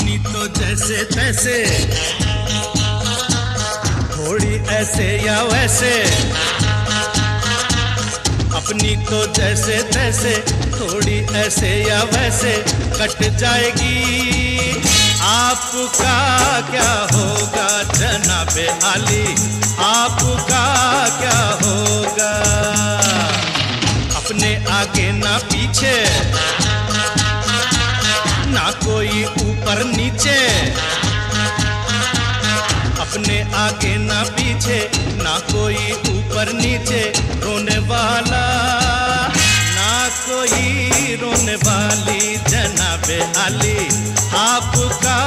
जैसे तैसे। थोड़ी ऐसे या वैसे। अपनी तो जैसे तैसे, थोड़ी ऐसे या वैसे कट जाएगी। आपका क्या होगा जनाबे आली? आपका क्या होगा? अपने आगे ना पीछे। कोई ऊपर नीचे। अपने आगे ना पीछे, ना कोई ऊपर नीचे। रोने वाला, ना कोई रोने वाली जनाबे आली। आपका